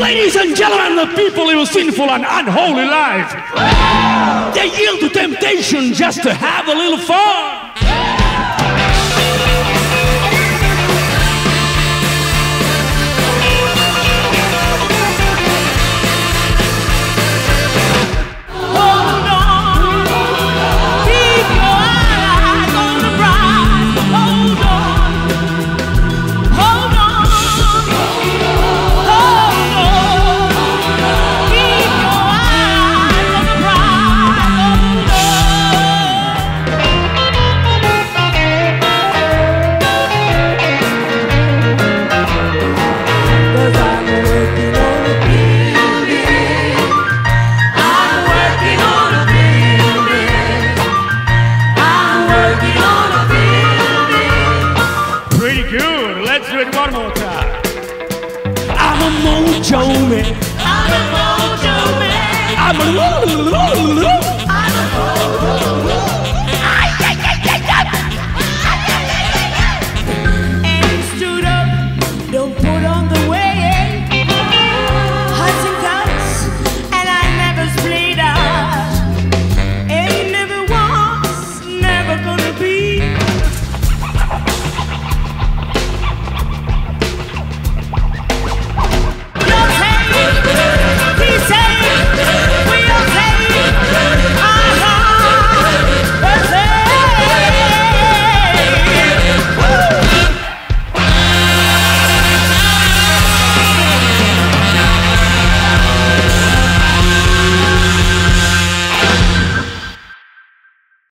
Ladies and gentlemen, the people live a sinful and unholy life. They yield to temptation just to have a little fun. Pretty good. Let's do it one more time. I'm a mojo man. I'm a mojo man. I'm a